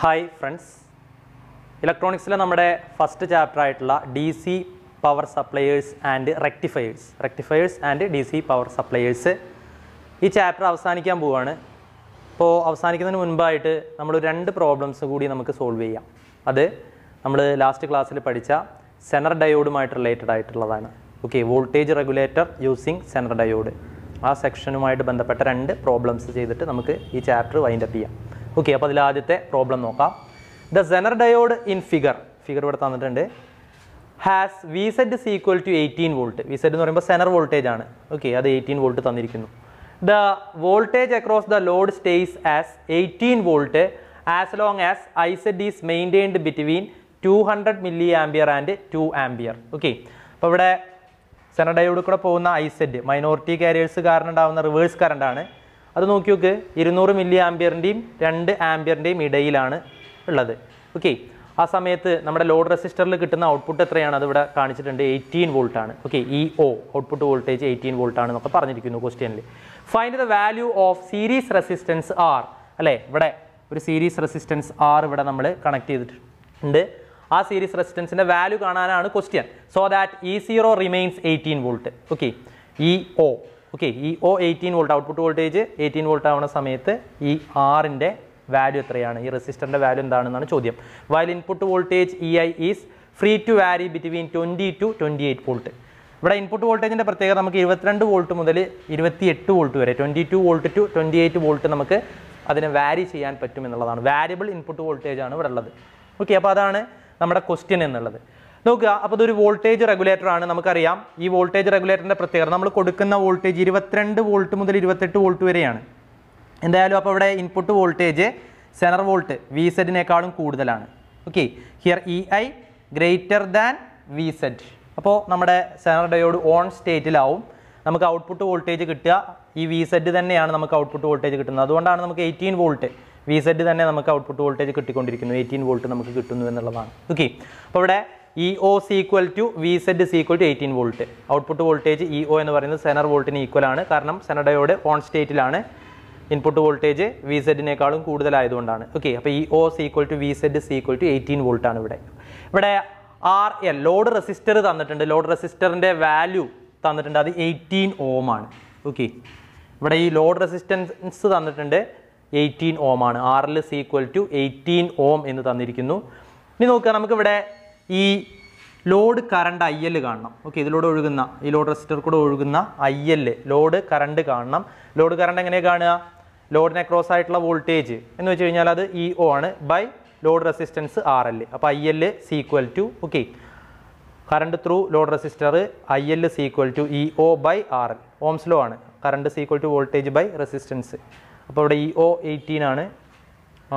Hi friends ഇലക്ട്രോണിക്സിലെ നമ്മുടെ first chapter ആയിട്ടുള്ള D C power suppliers and rectifiers rectifiers and D C power suppliers ഈ chapter അവസാനിക്കാൻ പോവുകയാണ് അപ്പോൾ അവസാനിക്കുന്നതിന് മുൻപായിട്ട് നമ്മൾ രണ്ട് പ്രോബ്ലംസ് കൂടി നമുക്ക് സോൾവ് ചെയ്യാം. അത് നമ്മൾ ലാസ്റ്റ് ക്ലാസ്സിൽ പഠിച്ച സെനർ ഡയോഡുമായിട്ട് റിലേറ്റഡ് ആയിട്ടുള്ളതാണ്. Okay voltage regulator using zener diode ആ സെക്ഷനുമായിട്ട് ബന്ധപ്പെട്ട രണ്ട് പ്രോബ്ലംസ് ചെയ്തിട്ട് നമുക്ക് ഈ ചാപ്റ്റർ വൈൻഡപ്പ് ചെയ്യാം. ഓക്കെ അപ്പോൾ അതിൽ ആദ്യത്തെ പ്രോബ്ലം നോക്കാം. The zener diode in figure figure ഇവിടെ തന്നിട്ടുണ്ട്. Has V Z is equal to eighteen volt V Z എന്ന് പറയുമ്പോൾ സെനർ വോൾട്ടേജ് ആണ്. ഓക്കെ അത് എയ്റ്റീൻ വോൾട്ട് തന്നിരിക്കുന്നു. The voltage across the load stays as eighteen volt as long as I Z is maintained between two hundred milliampere and two ampere okay അപ്പോൾ ഇവിടെ സെനഡയോട് കൂടെ പോകുന്ന I said minority careers കാരണം ഉണ്ടാകുന്ന reverse current ആണ്. അത് നോക്കി നോക്ക്. ഇരുന്നൂറ് മില്ലി ആംബിയറിന്റെയും രണ്ട് ആംബിയറിന്റെയും ഇടയിലാണ് ഉള്ളത്. ഓക്കെ ആ സമയത്ത് നമ്മുടെ ലോഡ് റെസിസ്റ്ററിൽ കിട്ടുന്ന ഔട്ട്പുട്ട് എത്രയാണ്? അതിവിടെ കാണിച്ചിട്ടുണ്ട് എയ്റ്റീൻ വോൾട്ട് ആണ്. Okay E O output voltage eighteen volt ആണ് എന്നൊക്കെ പറഞ്ഞിരിക്കുന്നു ക്വസ്റ്റ്യനിൽ find the value of series resistance R അല്ലേ? ഇവിടെ ഒരു സീരീസ് റെസിസ്റ്റൻസ് ആർ ഇവിടെ നമ്മൾ കണക്ട് ചെയ്തിട്ടുണ്ട്. ആ സീരീസ് റെസിസ്റ്റൻസിന്റെ വാല്യൂ കാണാനാണ് question so that E zero remains eighteen volt okay E O okay E O eighteen volt output voltage eighteen volt ആവുന്ന സമയത്ത് ഈ ആറിന്റെ വാല്യൂ എത്രയാണ്? ഈ റെസിസ്റ്ററിന്റെ വാല്യൂ എന്താണെന്നാണ് ചോദ്യം. While input voltage E I is free to vary between twenty two twenty eight volt ഇവിടെ ഇൻപുട്ട് വോൾട്ടേജിന്റെ പ്രത്യേകത നമുക്ക് ഇരുപത്തിരണ്ട് വോൾട്ട് മുതൽ ഇരുപത്തിയെട്ട് വോൾട്ട് വരെ twenty two volt to twenty eight volt നമുക്ക് അതിനെ വാരി ചെയ്യാൻ പറ്റും എന്നുള്ളതാണ്. വാരിയബിൾ ഇൻപുട്ട് വോൾട്ടേജ് ആണ് ഇവിടെ ഉള്ളത്. ഓക്കെ അപ്പോൾ അതാണ് നമ്മുടെ ക്വസ്റ്റ്യൻ എന്നുള്ളത്. നോക്കുക അപ്പോൾ ഇതൊരു വോൾട്ടേജ് റെഗുലേറ്റർ ആണ് നമുക്കറിയാം. ഈ വോൾട്ടേജ് റെഗുലേറ്ററിന്റെ പ്രത്യേകത നമ്മൾ കൊടുക്കുന്ന വോൾട്ടേജ് ഇരുപത്തിരണ്ട് വോൾട്ട് മുതൽ ഇരുപത്തെട്ട് വോൾട്ട് വരെയാണ്. എന്തായാലും അപ്പോൾ ഇവിടെ input voltage zener volt V സെഡിനേക്കാളും കൂടുതലാണ്. Okay here E I greater than V Z അപ്പോൾ നമ്മുടെ സെനർ ഡയോഡ് ഓൺ സ്റ്റേറ്റിലാവും നമുക്ക് ഔട്ട്പുട്ട് വോൾട്ടേജ് കിട്ടുക. ഈ വി സെഡ് തന്നെയാണ് നമുക്ക് ഔട്ട്പുട്ട് വോൾട്ടേജ് കിട്ടുന്നത്. അതുകൊണ്ടാണ് നമുക്ക് എയ്റ്റീൻ വോൾട്ട് വി സെഡ് തന്നെ നമുക്ക് ഔട്ട്പുട്ട് വോൾട്ടേജ് കിട്ടിക്കൊണ്ടിരിക്കുന്നു. എയ്റ്റീൻ വോൾട്ട് നമുക്ക് കിട്ടുന്നു എന്നുള്ളതാണ്. ഓക്കെ അപ്പോൾ ഇവിടെ E O equal to V Z equal to eighteen volt output voltage E O എന്ന് പറയുന്നത് സെനർ വോൾട്ടിന് ഈക്വൽ ആണ്. കാരണം സെനർ ഡയോഡ് ഓൺ സ്റ്റേറ്റിലാണ് ഇൻപുട്ട് വോൾട്ടേജ് വി സെഡിനേക്കാളും കൂടുതലായതുകൊണ്ടാണ്. ഓക്കെ അപ്പോൾ E O equal to V Z equal to eighteen volt ആണ് ഇവിടെ. ഇവിടെ ആർ എൽ ലോഡ് റെസിസ്റ്റർ തന്നിട്ടുണ്ട്. ലോഡ് റെസിസ്റ്ററിന്റെ വാല്യൂ തന്നിട്ടുണ്ട്. അത് എയ്റ്റീൻ ഓം ആണ്. ഓക്കെ ഇവിടെ ഈ ലോഡ് റെസിസ്റ്റൻസ് തന്നിട്ടുണ്ട് എയ്റ്റീൻ ഓം ആണ്. R L equal to eighteen ohm എന്ന് തന്നിരിക്കുന്നു. ഇനി നോക്കുക നമുക്കിവിടെ ഈ ലോഡ് കറണ്ട് ഐ എൽ കാണണം. ഓക്കെ ഇതിലൂടെ ഒഴുകുന്ന ഈ ലോഡ് റെസിസ്റ്റർ കൂടെ ഒഴുകുന്ന ഐ എൽ ലോഡ് കറണ്ട് കാണണം. ലോഡ് കറണ്ട് എങ്ങനെ കാണുക? ലോഡിനെ ക്രോസ് ആയിട്ടുള്ള വോൾട്ടേജ് എന്ന് വെച്ച് കഴിഞ്ഞാൽ അത് ഇ ഒ ആണ് by load resistance R L അപ്പോൾ I L equal to okay current through load resistor I L equal to E O by R L ohms law ആണ്. Current equal to voltage by resistance അപ്പോൾ ഇവിടെ E O eighteen ആണ്.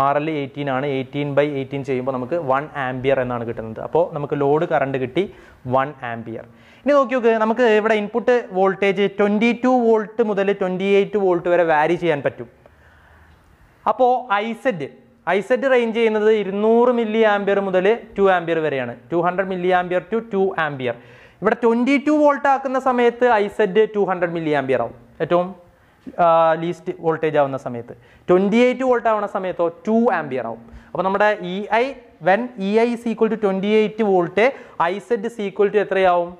R L eighteen ആണ്. Eighteen by eighteen ചെയ്യുമ്പോൾ നമുക്ക് one ampere എന്നാണ് കിട്ടുന്നത്. അപ്പോൾ നമുക്ക് ലോഡ് കറണ്ട് കിട്ടി വൺ ആംബിയർ ഇനി നോക്കി നോക്ക് നമുക്ക് ഇവിടെ input voltage twenty two volt മുതൽ ട്വന്റി എയ്റ്റ് വോൾട്ട് വരെ വാരി ചെയ്യാൻ പറ്റും. അപ്പോൾ ഐസെഡ് ഐസെഡ് റേഞ്ച് ചെയ്യുന്നത് ഇരുന്നൂറ് മില്ലി ആംബിയർ മുതൽ ടു ആംബിയർ വരെയാണ്. Two hundred milli ampere to two ampere ഇവിടെ ട്വന്റി ടു വോൾട്ട് ആക്കുന്ന സമയത്ത് I Z two hundred milli ampere ആവും. ഏറ്റവും ലീസ്റ്റ് വോൾട്ടേജ് ആവുന്ന സമയത്ത്. ട്വന്റി എയ്റ്റ് വോൾട്ട് ആവുന്ന സമയത്തോ ടു ആംബിയർ ആവും. അപ്പോൾ നമ്മുടെ E I when E I is equal to twenty eight volt I Z equal to എത്രയാവും?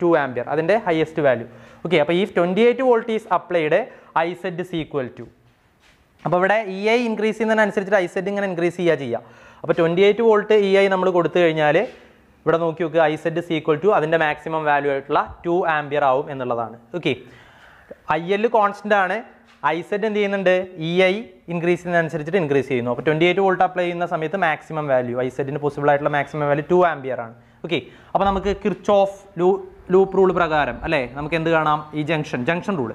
ടു ആംബിയർ അതിന്റെ ഹയസ്റ്റ് വാല്യൂ ഓക്കെ അപ്പോൾ ഈ twenty eight volt is applied I Z equal to അപ്പോൾ ഇവിടെ E I increase ചെയ്യുന്നതിനനുസരിച്ചിട്ട് I Z ഇങ്ങനെ increase ചെയ്യുക ചെയ്യുക അപ്പോൾ twenty eight volt E I നമ്മൾ കൊടുത്തു കഴിഞ്ഞാൽ ഇവിടെ നോക്കി നോക്കുക ഐ സെഡ് ഈക്വൽ ടു അതിന്റെ മാക്സിമം വാല്യൂ ആയിട്ടുള്ള ടു ആംബിയർ ആവും എന്നുള്ളതാണ്. ഓക്കെ ഐ എൽ കോൺസ്റ്റന്റ് ആണ്. ഐ സെറ്റ് എന്ത് ചെയ്യുന്നുണ്ട്? ഇ ഐ ഇൻക്രീസ് ചെയ്യുന്നതനുസരിച്ചിട്ട് ഇൻക്രീസ് ചെയ്യുന്നു. അപ്പോൾ ട്വന്റി എയ്റ്റ് വോൾട്ട് അപ്ലൈ ചെയ്യുന്ന സമയത്ത് മാക്സിമം വാല്യൂ ഐ സെറ്റിന് പോസിബിൾ ആയിട്ടുള്ള മാക്സിമം വാല്യൂ ടു ആംബിയർ ആണ്. ഓക്കെ അപ്പോൾ നമുക്ക് കിർച്ച് ഓഫ് ലൂ ലൂപ്പ് റൂൾ പ്രകാരം അല്ലേ? നമുക്ക് എന്ത് കാണാം? ഈ junction junction rule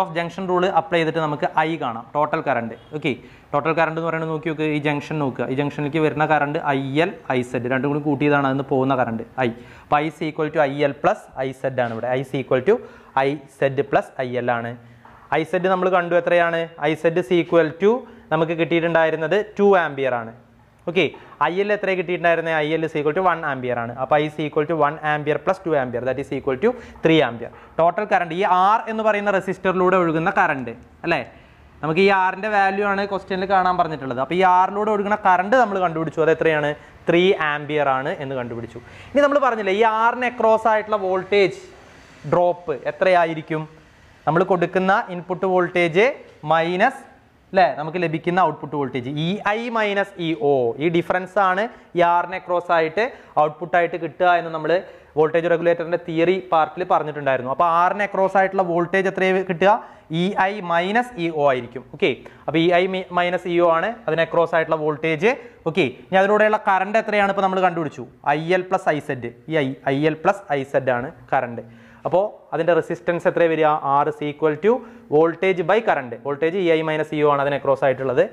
of junction rule apply ചെയ്തിട്ട് നമുക്ക് ഐ കാണാം. Total current okay total current എന്ന് പറയുന്നത് നോക്കി നോക്കുക ഈ ജംഗ്ഷൻ നോക്കുക. ഈ ജംഗ്ഷനിലേക്ക് വരുന്ന current I L I Z രണ്ടും കൂടി കൂട്ടിയതാണ് അതിന് പോകുന്ന കറണ്ട് ഐ അപ്പോൾ I C equal to I L plus I Z ആണ് ഇവിടെ. I C equal to I Z plus I L ആണ്. ഐ സെഡ് നമ്മൾ കണ്ടു എത്രയാണ്? ഐ സെഡ് സീക്വൽ ടു നമുക്ക് കിട്ടിയിട്ടുണ്ടായിരുന്നത് ടു ആംബിയർ ആണ്. ഓക്കെ ഐ എൽ എത്ര കിട്ടിയിട്ടുണ്ടായിരുന്നത് I L equal to one ampere ആണ്. അപ്പോൾ I equal to one ampere plus two ampere that is equal to three ampere total current ഈ R എന്ന് പറയുന്ന റെസിസ്റ്ററിലൂടെ ഒഴുകുന്ന കറണ്ട് അല്ലേ? നമുക്ക് ഈ ആറിന്റെ വാല്യൂ ആണ് ക്വസ്റ്റ്യനിൽ കാണാൻ പറഞ്ഞിട്ടുള്ളത്. അപ്പോൾ ഈ ആറിലൂടെ ഒഴുകുന്ന കറണ്ട് നമ്മൾ കണ്ടുപിടിച്ചു. അത് എത്രയാണ്? ത്രീ ആംബിയർ ആണ് എന്ന് കണ്ടുപിടിച്ചു. ഇനി നമ്മൾ പറഞ്ഞില്ലേ ഈ ആറിന് അക്രോസ് ആയിട്ടുള്ള വോൾട്ടേജ് ഡ്രോപ്പ് എത്രയായിരിക്കും? നമ്മൾ കൊടുക്കുന്ന ഇൻപുട്ട് വോൾട്ടേജ് മൈനസ് അല്ലേ നമുക്ക് ലഭിക്കുന്ന output voltage E I minus E O ഈ ഡിഫറൻസ് ആണ് ഈ ആറിനെ ക്രോസ് ആയിട്ട് ഔട്ട്പുട്ടായിട്ട് കിട്ടുക എന്ന് നമ്മൾ വോൾട്ടേജ് റെഗുലേറ്ററിന്റെ തിയറി പാർട്ടിൽ പറഞ്ഞിട്ടുണ്ടായിരുന്നു. അപ്പോൾ ആറിനെ ക്രോസ് ആയിട്ടുള്ള വോൾട്ടേജ് എത്രയാണ് കിട്ടുക? E I minus E O ആയിരിക്കും. ഓക്കെ അപ്പോൾ E I minus E O ആണ് അതിനെ ക്രോസ് ആയിട്ടുള്ള വോൾട്ടേജ് ഓക്കെ ഇനി അതിലൂടെയുള്ള കറണ്ട് എത്രയാണ് ഇപ്പോൾ നമ്മൾ കണ്ടുപിടിച്ചു? I L plus I Z ഈ I I L plus I Z ആണ് കറണ്ട് അപ്പോൾ അതിന്റെ റെസിസ്റ്റൻസ് എത്ര വരിക? R is equal to voltage by current voltage E I minus E ആണ് അതിനെ ക്രോസ് ആയിട്ടുള്ളത്.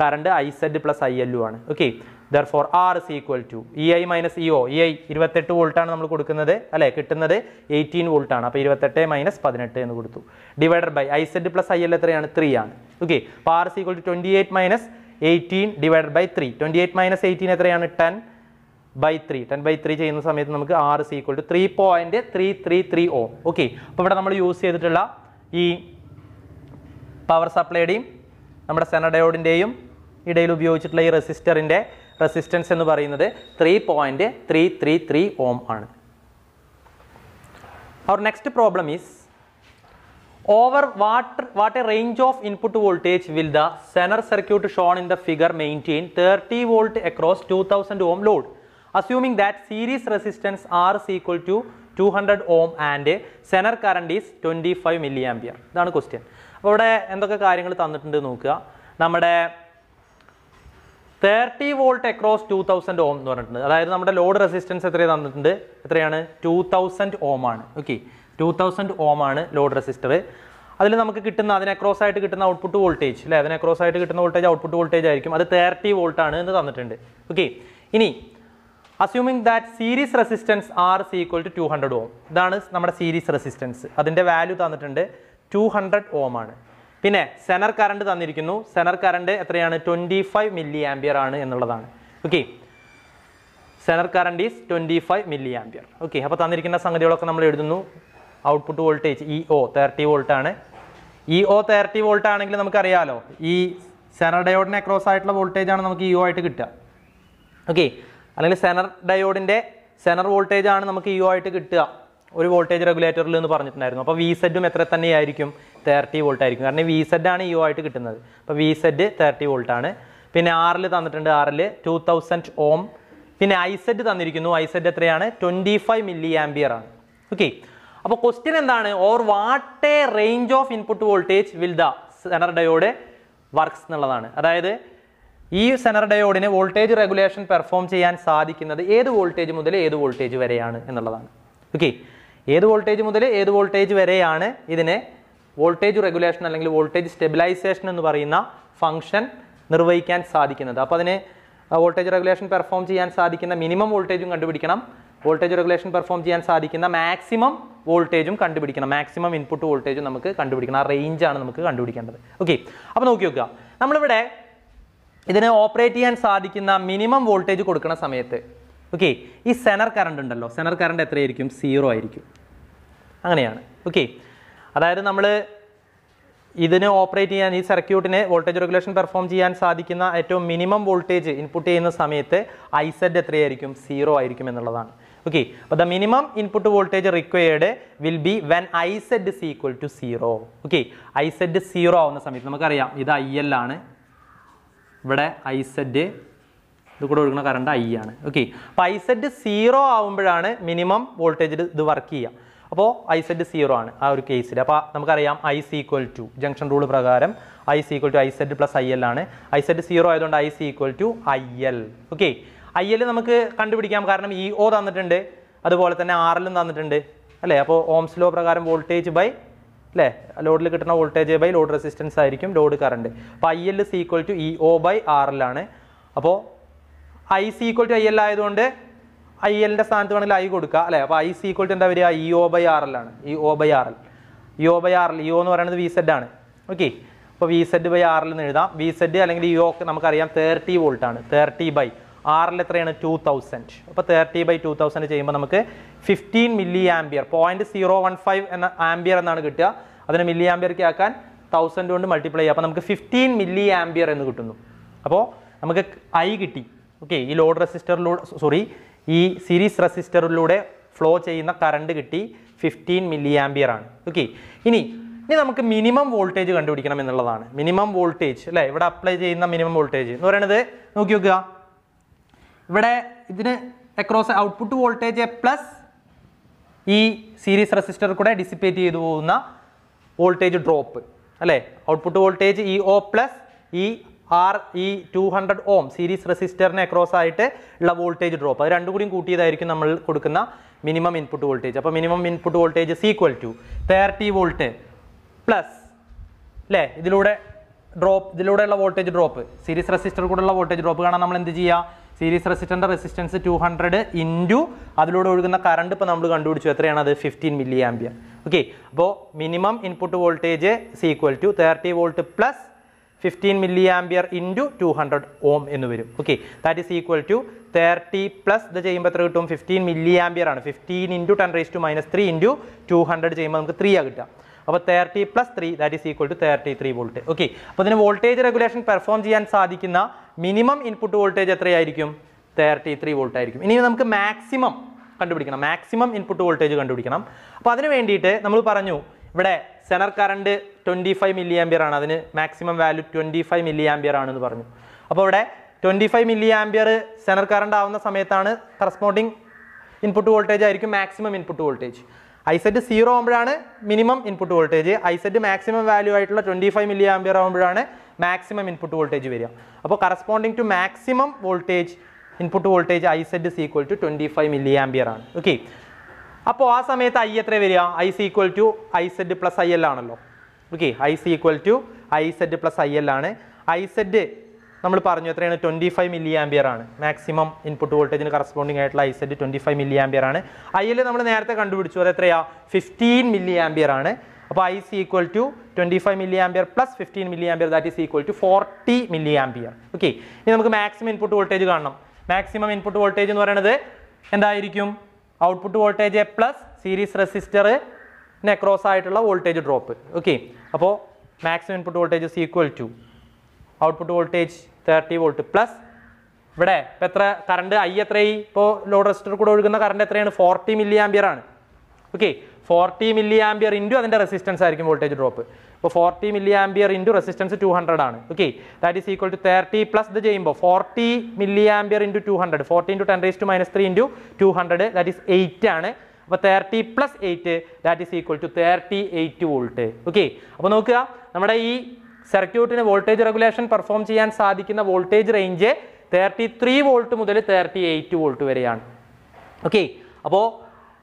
Current I Z plus I L U ആണ്. Okay therefore R is equal to E I minus E O E I ഇരുപത്തെട്ട് വോൾട്ടാണ് നമ്മൾ കൊടുക്കുന്നത് അല്ലേ? കിട്ടുന്നത് എയ്റ്റീൻ വോൾട്ടാണ് അപ്പോൾ ഇരുപത്തെട്ട് മൈനസ് പതിനെട്ട് എന്ന് കൊടുത്തു. Divided by I Z plus I L എത്രയാണ്? ത്രീ ആണ്. ഓക്കെ അപ്പോൾ R is equal to twenty eight minus eighteen divided by three twenty eight minus eighteen എത്രയാണ്? Ten by three ten by three ചെയ്യുന്ന സമയത്ത് നമുക്ക് R C equal to three point three three three oh okay അപ്പോൾ ഇവിടെ നമ്മൾ use ചെയ്തിട്ടുള്ള ഈ power സപ്ലൈയുടെയും നമ്മുടെ സെനഡയോഡിന്റെയും ഇടയിൽ ഉപയോഗിച്ചിട്ടുള്ള ഈ റെസിസ്റ്ററിന്റെ റെസിസ്റ്റൻസ് എന്ന് പറയുന്നത് three point three three three ohm ആണ്. Our next problem is over what what a range of input voltage will the Zener circuit shown in the figure maintain 30 volt across 2000 ohm load. Assuming that series resistance R is equal to 200 ohm and Zener current is 25 milliampere. ഇതാണ് question അപ്പോൾ ഇവിടെ എന്തൊക്കെ കാര്യങ്ങൾ തന്നിട്ടുണ്ട് നോക്കുക. നമ്മുടെ thirty volt across two thousand ohm എന്ന് പറഞ്ഞിട്ടുണ്ട്. അതായത് നമ്മുടെ ലോഡ് റെസിസ്റ്റൻസ് എത്രയാണ് തന്നിട്ടുണ്ട്? എത്രയാണ്? ടു തൗസൻഡ് ഓം ആണ്. ഓക്കെ ടു തൗസൻഡ് ഓം ആണ് ലോഡ് റെസിസ്റ്റർ അതിൽ നമുക്ക് കിട്ടുന്ന അതിന് അക്രോസ് ആയിട്ട് കിട്ടുന്ന ഔട്ട്പുട്ട് വോൾട്ടേജ് അല്ലേ അതിന് അക്രോസ് ആയിട്ട് കിട്ടുന്ന വോൾട്ടേജ് ഔട്ട്പുട്ട് വോൾട്ടേജ് ആയിരിക്കും. അത് തേർട്ടി വോൾട്ട് ആണ് എന്ന് തന്നിട്ടുണ്ട്. ഓക്കെ ഇനി assuming that series resistance R is equal to two hundred ohm ഇതാണ് നമ്മുടെ സീരീസ് റെസിസ്റ്റൻസ് അതിന്റെ വാല്യൂ തന്നിട്ടുണ്ട് ടു ഹൺഡ്രഡ് ഓം ആണ്. പിന്നെ സെനർ കറണ്ട് തന്നിരിക്കുന്നു. സെനർ കറണ്ട് എത്രയാണ്? ട്വന്റി ഫൈവ് മില്ലി ആംബിയർ ആണ് എന്നുള്ളതാണ്. Okay zener current is twenty five milli ampere okay അപ്പോൾ തന്നിരിക്കുന്ന സംഗതികളൊക്കെ നമ്മൾ എഴുതുന്നു. Output voltage E O thirty volt ആണ്. ഇ ഒ തേർട്ടി വോൾട്ട് ആണെങ്കിൽ നമുക്കറിയാലോ ഈ സെനർ ഡയോഡിനെ ക്രോസ് ആയിട്ടുള്ള വോൾട്ടേജ് ആണ് നമുക്ക് ഇ ഒ ആയിട്ട് കിട്ടുക. ഓക്കെ അല്ലെങ്കിൽ സെനർ ഡയോഡിന്റെ സെനർ വോൾട്ടേജ് ആണ് നമുക്ക് ഇ ഒ ആയിട്ട് കിട്ടുക. ഒരു വോൾട്ടേജ് റെഗുലേറ്ററിൽ എന്ന് പറഞ്ഞിട്ടുണ്ടായിരുന്നു. അപ്പോൾ വി സെഡും എത്ര തന്നെയായിരിക്കും? തേർട്ടി വോൾട്ട് ആയിരിക്കും. കാരണം വി സെഡ് ആണ് ഇ ഒ ആയിട്ട് കിട്ടുന്നത്. അപ്പോൾ വി സെഡ് തേർട്ടി വോൾട്ട് ആണ്. പിന്നെ ആറിൽ തന്നിട്ടുണ്ട്. ആറിൽ ടു തൗസൻഡ് ഓം പിന്നെ ഐ സെഡ് തന്നിരിക്കുന്നു. ഐ സെഡ് എത്രയാണ്? ട്വന്റി ഫൈവ് മില്ലി ആംബിയർ ആണ്. ഓക്കെ അപ്പോൾ ക്വസ്റ്റ്യൻ എന്താണ്? Or what a range of input voltage will the zener diode works എന്നുള്ളതാണ്. അതായത് ഈ സെനർ ഡയോഡിന് വോൾട്ടേജ് റെഗുലേഷൻ പെർഫോം ചെയ്യാൻ സാധിക്കുന്നത് ഏത് വോൾട്ടേജ് മുതൽ ഏത് വോൾട്ടേജ് വരെയാണ് എന്നുള്ളതാണ്. ഓക്കെ ഏത് വോൾട്ടേജ് മുതൽ ഏത് വോൾട്ടേജ് വരെയാണ് ഇതിനെ വോൾട്ടേജ് റെഗുലേഷൻ അല്ലെങ്കിൽ വോൾട്ടേജ് സ്റ്റെബിലൈസേഷൻ എന്ന് പറയുന്ന ഫംഗ്ഷൻ നിർവഹിക്കാൻ സാധിക്കുന്നത്. അപ്പോൾ അതിന് വോൾട്ടേജ് റെഗുലേഷൻ പെർഫോം ചെയ്യാൻ സാധിക്കുന്ന മിനിമം വോൾട്ടേജും കണ്ടുപിടിക്കണം. വോൾട്ടേജ് റെഗുലേഷൻ പെർഫോം ചെയ്യാൻ സാധിക്കുന്ന മാക്സിമം വോൾട്ടേജും കണ്ടുപിടിക്കണം. മാക്സിമം ഇൻപുട്ട് വോൾട്ടേജും നമുക്ക് കണ്ടുപിടിക്കണം. ആ റേഞ്ചാണ് നമുക്ക് കണ്ടുപിടിക്കേണ്ടത്. ഓക്കെ അപ്പോൾ നോക്കി നോക്കുക. നമ്മളിവിടെ ഇതിനെ ഓപ്പറേറ്റ് ചെയ്യാൻ സാധിക്കുന്ന മിനിമം വോൾട്ടേജ് കൊടുക്കുന്ന സമയത്ത്. ഓക്കെ ഈ സെനർ കറണ്ട് ഉണ്ടല്ലോ. സെനർ കറണ്ട് എത്രയായിരിക്കും? സീറോ ആയിരിക്കും. അങ്ങനെയാണ്. ഓക്കെ അതായത് നമ്മൾ ഇതിന് ഓപ്പറേറ്റ് ചെയ്യാൻ ഈ സർക്യൂട്ടിന് വോൾട്ടേജ് റെഗുലേഷൻ പെർഫോം ചെയ്യാൻ സാധിക്കുന്ന ഏറ്റവും മിനിമം വോൾട്ടേജ് ഇൻപുട്ട് ചെയ്യുന്ന സമയത്ത് ഐ സെഡ് എത്രയായിരിക്കും? സീറോ ആയിരിക്കും എന്നുള്ളതാണ്. ഓക്കെ അപ്പോൾ the minimum input voltage required will be when I Z is equal to zero okay I Z zero ആവുന്ന സമയത്ത് നമുക്കറിയാം ഇത് ഐ എൽ ആണ്. ഇവിടെ ഐ സെഡ് ഇത് കൂടെ ഒഴുകുന്ന കറണ്ട് ഐ ആണ്. ഓക്കെ അപ്പോൾ ഐ സെഡ് സീറോ ആവുമ്പോഴാണ് മിനിമം വോൾട്ടേജ് ഇത് വർക്ക് ചെയ്യുക. അപ്പോൾ ഐ സെഡ് സീറോ ആണ് ആ ഒരു കേസിൽ അപ്പോൾ നമുക്കറിയാം I C equal to junction rule പ്രകാരം I C equal to I Z plus I L ആണ്. ഐ സെഡ് സീറോ ആയതുകൊണ്ട് I C equal to I L okay I L നമുക്ക് കണ്ടുപിടിക്കാം. കാരണം ഇ ഒ തന്നിട്ടുണ്ട്. അതുപോലെ തന്നെ ആർ എല്ലും തന്നിട്ടുണ്ട്. അല്ലേ? അപ്പോൾ ഓംസ് ലോ പ്രകാരം വോൾട്ടേജ് ബൈ അല്ലേ ലോഡിൽ കിട്ടുന്ന വോൾട്ടേജ് ബൈ ലോഡ് റെസിസ്റ്റൻസ് ആയിരിക്കും ലോഡ് കറണ്ട് അപ്പോൾ I L is equal to E O by R L ആണ്. അപ്പോൾ I C equal to I L ആയതുകൊണ്ട് ഐ എല്ലിന്റെ സ്ഥാനത്ത് വേണമെങ്കിൽ ഐ കൊടുക്കുക അല്ലേ? അപ്പോൾ ഐ സി ഈക്വൽ ടു എന്താ വരിക? E O by R L ആണ്. E O by R L E O by R L E O എന്ന് പറയുന്നത് വി സെഡ് ആണ്. ഓക്കെ അപ്പോൾ V Z by R L എന്ന് എഴുതാം. വി സെഡ് അല്ലെങ്കിൽ ഇ ഒ നമുക്കറിയാം. തേർട്ടി വോൾട്ടാണ് തേർട്ടി ബൈ ആർ എൽ എത്രയാണ്? ടു തൗസൻഡ് അപ്പോൾ തേർട്ടി ബൈ ടു തൗസൻഡ് ചെയ്യുമ്പോൾ നമുക്ക് fifteen milli ampere point zero one five എന്ന ആംബിയർ എന്നാണ് കിട്ടുക. അതിന് മില്ലി ആംബിയർക്ക് ആക്കാൻ തൗസൻഡ് കൊണ്ട് മൾട്ടിപ്ലൈ ചെയ്യുക. അപ്പോൾ നമുക്ക് ഫിഫ്റ്റീൻ മില്ലി ആംബിയർ എന്ന് കിട്ടുന്നു. അപ്പോൾ നമുക്ക് ഐ കിട്ടി. ഓക്കെ ഈ ലോഡ് റെസിസ്റ്ററിലൂടെ സോറി ഈ സീരീസ് റെസിസ്റ്ററിലൂടെ ഫ്ലോ ചെയ്യുന്ന കറണ്ട് കിട്ടി ഫിഫ്റ്റീൻ മില്ലി ആംബിയർ ആണ്. ഓക്കെ ഇനി ഇനി നമുക്ക് മിനിമം വോൾട്ടേജ് കണ്ടുപിടിക്കണം എന്നുള്ളതാണ്. മിനിമം വോൾട്ടേജ് അല്ലേ? ഇവിടെ അപ്ലൈ ചെയ്യുന്ന മിനിമം വോൾട്ടേജ് എന്ന് പറയുന്നത് നോക്കി നോക്കുക ഇവിടെ ഇതിന് അക്രോസ് ഔട്ട്പുട്ട് വോൾട്ടേജ് പ്ലസ് ഈ സീരീസ് റെസിസ്റ്റർ കൂടെ ഡിസിപ്പേറ്റ് ചെയ്തു പോകുന്ന വോൾട്ടേജ് ഡ്രോപ്പ് അല്ലേ? Output voltage E O plus ഈ ആർ ഈ ടു ഹൺഡ്രഡ് ഓം സീരീസ് റെസിസ്റ്ററിന് അക്രോസ് ആയിട്ട് ഉള്ള വോൾട്ടേജ് ഡ്രോപ്പ് അത് രണ്ടും കൂടിയും കൂട്ടിയതായിരിക്കും നമ്മൾ കൊടുക്കുന്ന മിനിമം ഇൻപുട്ട് വോൾട്ടേജ് അപ്പോൾ minimum input voltage equal to thirty volt plus അല്ലേ? ഇതിലൂടെ ഡ്രോപ്പ് ഇതിലൂടെയുള്ള വോൾട്ടേജ് ഡ്രോപ്പ് സീരീസ് റെസിസ്റ്റർ കൂടെയുള്ള വോൾട്ടേജ് ഡ്രോപ്പ് കാണാൻ നമ്മൾ എന്ത് ചെയ്യുക സീരീസ് റെസിസ്റ്റന്റെ റെസിസ്റ്റൻസ് ടു ഹൺഡ്രഡ് ഇന്റു അതിലൂടെ ഒഴുകുന്ന കറണ്ട് ഇപ്പോൾ നമ്മൾ കണ്ടുപിടിച്ചു. എത്രയാണ് അത്? ഫിഫ്റ്റീൻ മില്ലി ആംബിയർ ഓക്കെ അപ്പോൾ minimum input voltage equal to thirty volt plus fifteen milli ampere into two hundred ohm എന്ന് വരും. Okay that is equal to thirty plus ഇത് ചെയ്യുമ്പോൾ എത്ര കിട്ടും? ഫിഫ്റ്റീൻ മില്ലി ആംബിയർ ആണ്. Fifteen into ten raise to minus three into two hundred ചെയ്യുമ്പോൾ നമുക്ക് three ആ കിട്ടുക. അപ്പോൾ thirty plus three that is equal to thirty three volt okay അപ്പോൾ ഇതിന് വോൾട്ടേജ് റെഗുലേഷൻ പെർഫോം ചെയ്യാൻ സാധിക്കുന്ന മിനിമം ഇൻപുട്ട് വോൾട്ടേജ് എത്രയായിരിക്കും? തേർട്ടി ത്രീ വോൾട്ട് ആയിരിക്കും. ഇനി നമുക്ക് മാക്സിമം കണ്ടുപിടിക്കണം. മാക്സിമം ഇൻപുട്ട് വോൾട്ടേജ് കണ്ടുപിടിക്കണം. അപ്പോൾ അതിന് വേണ്ടിയിട്ട് നമ്മൾ പറഞ്ഞു ഇവിടെ zener current twenty five milli ampere ആണ്. അതിന് maximum value twenty five milli ampere ആണെന്ന് പറഞ്ഞു. അപ്പോൾ ഇവിടെ twenty five milli ampere zener current ആവുന്ന സമയത്താണ് കറസ്പോണ്ടിങ് ഇൻപുട്ട് വോൾട്ടേജ് ആയിരിക്കും maximum input voltage I zed zero ആകുമ്പോഴാണ് minimum input voltage I zed maximum value ആയിട്ടുള്ള ട്വന്റി ഫൈവ് മില്ലി ആംബിയർ ആകുമ്പോഴാണ് മാക്സിമം ഇൻപുട്ട് വോൾട്ടേജ് വരിക. അപ്പോൾ corresponding to maximum voltage input voltage I zed is equal to twenty five milli ampere ആണ്. Okay അപ്പോൾ ആ സമയത്ത് I എത്ര വരിക? I C equal to I zed plus I L ആണല്ലോ. Okay I C equal to I zed plus I L ആണ്. I Z നമ്മൾ പറഞ്ഞു എത്രയാണ്? ട്വന്റി ഫൈവ് മില്ലി ആംബിയർ ആണ് മാക്സിമം ഇൻപുട്ട് വോൾട്ടേജിന് കറസ്പോണ്ടിങ് ആയിട്ടുള്ള I zed twenty five milli ampere ആണ്. I L നമ്മൾ നേരത്തെ കണ്ടുപിടിച്ചു. അത് എത്രയാ? ഫിഫ്റ്റീൻ മില്ലി ആംബിയർ ആണ്. അപ്പോൾ I C equal to twenty five milli ampere plus fifteen milli ampere that is equal to forty milli ampere okay ഇനി നമുക്ക് മാക്സിമം ഇൻപുട്ട് വോൾട്ടേജ് കാണണം. മാക്സിമം ഇൻപുട്ട് വോൾട്ടേജ് എന്ന് പറയുന്നത് എന്തായിരിക്കും? Output voltage plus series resistor നെക്രോസ് ആയിട്ടുള്ള voltage drop okay അപ്പോൾ maximum input voltage equal to output voltage thirty volt plus ഇവിടെ ഇപ്പം എത്ര കറണ്ട് ഐ എത്രയായി? ഇപ്പോൾ ലോഡ് റെസിസ്റ്റർ കൂടെ ഒഴുകുന്ന കറണ്ട് എത്രയാണ്? ഫോർട്ടി മില്ലി ആംബിയർ ആണ്. Okay forty milli ampere into അതിന്റെ റെസിസ്റ്റൻസ് ആയിരിക്കും വോൾട്ടേജ് ഡ്രോപ്പ് അപ്പോൾ forty milli ampere into resistance two hundred ആണ്. Okay that is equal to thirty plus ഇത് ചെയ്യുമ്പോൾ forty milli ampere into two hundred forty into ten raise to minus three into two hundred that is eight ആണ്. അപ്പോൾ thirty plus eight that is equal to thirty eight volt okay അപ്പോൾ നോക്കുക നമ്മുടെ ഈ സർക്യൂട്ടിന് voltage regulation perform ചെയ്യാൻ സാധിക്കുന്ന voltage range thirty three volt മുതൽ തേർട്ടി എയ്റ്റ് വോൾട്ട് വരെയാണ്. ഓക്കെ അപ്പോൾ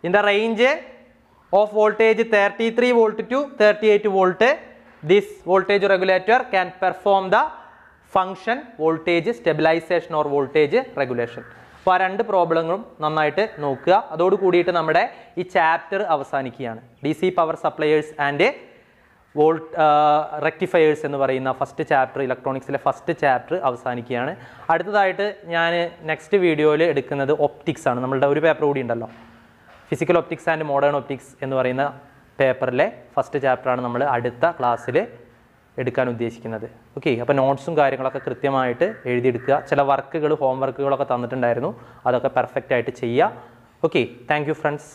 in the range of voltage thirty three volt to thirty eight volt this voltage regulator can perform the function voltage stabilization or voltage regulation അപ്പോൾ ആ രണ്ട് പ്രോബ്ലങ്ങളും നന്നായിട്ട് നോക്കുക. അതോട് കൂടിയിട്ട് നമ്മുടെ ഈ ചാപ്റ്റർ അവസാനിക്കുകയാണ്. D C power suppliers and volt rectifiers എന്ന് പറയുന്ന ഫസ്റ്റ് ചാപ്റ്റർ ഇലക്ട്രോണിക്സിലെ ഫസ്റ്റ് ചാപ്റ്റർ അവസാനിക്കുകയാണ്. അടുത്തതായിട്ട് ഞാൻ നെക്സ്റ്റ് വീഡിയോയിൽ എടുക്കുന്നത് ഒപ്റ്റിക്സ് ആണ്. നമ്മളുടെ ഒരു പേപ്പർ കൂടി ഉണ്ടല്ലോ. Physical optics and modern optics എന്ന് പറയുന്ന പേപ്പറിലെ ഫസ്റ്റ് ചാപ്റ്ററാണ് നമ്മൾ അടുത്ത ക്ലാസ്സിൽ എടുക്കാൻ ഉദ്ദേശിക്കുന്നത്. ഓക്കെ അപ്പോൾ നോട്ട്സും കാര്യങ്ങളൊക്കെ കൃത്യമായിട്ട് എഴുതിയെടുക്കുക. ചില വർക്കുകൾ ഹോം വർക്കുകളൊക്കെ തന്നിട്ടുണ്ടായിരുന്നു. അതൊക്കെ പെർഫെക്റ്റ് ആയിട്ട് ചെയ്യുക. Okay thank friends